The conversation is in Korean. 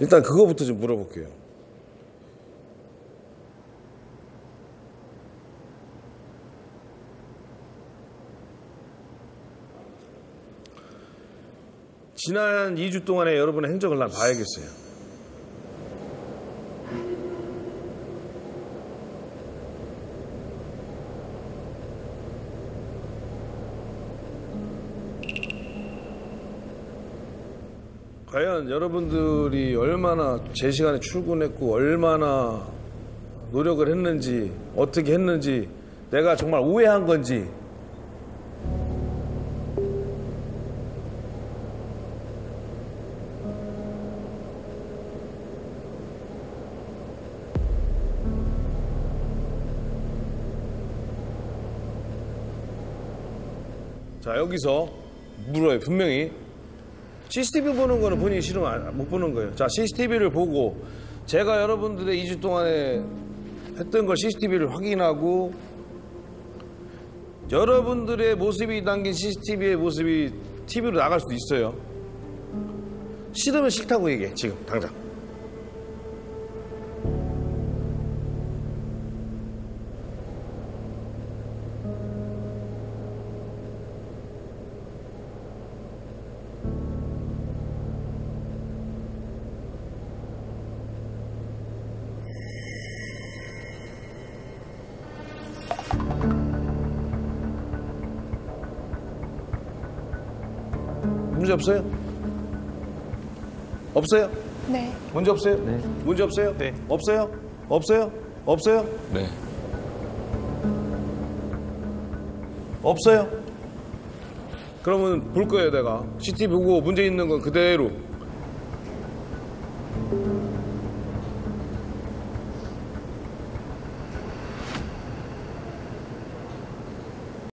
일단 그거부터 좀 물어볼게요. 지난 2주 동안의 여러분의 행적을 난 봐야겠어요. 과연 여러분들이 얼마나 제 시간에 출근했고 얼마나 노력을 했는지 어떻게 했는지 내가 정말 오해한 건지. 자 여기서 물어요 분명히 CCTV 보는 거는 본인이 싫으면 안- 못 보는 거예요. 자, CCTV를 보고 제가 여러분들의 2주 동안에 했던 걸 CCTV를 확인하고 여러분들의 모습이 담긴 CCTV의 모습이 TV로 나갈 수도 있어요. 싫으면 싫다고 얘기해, 지금, 당장. 문제 없어요? 없어요? 네. 문제 없어요? 네. 문제 없어요? 네. 없어요? 없어요? 없어요? 네. 없어요? 그러면 볼 거예요, 내가. CT 보고 문제 있는 건 그대로.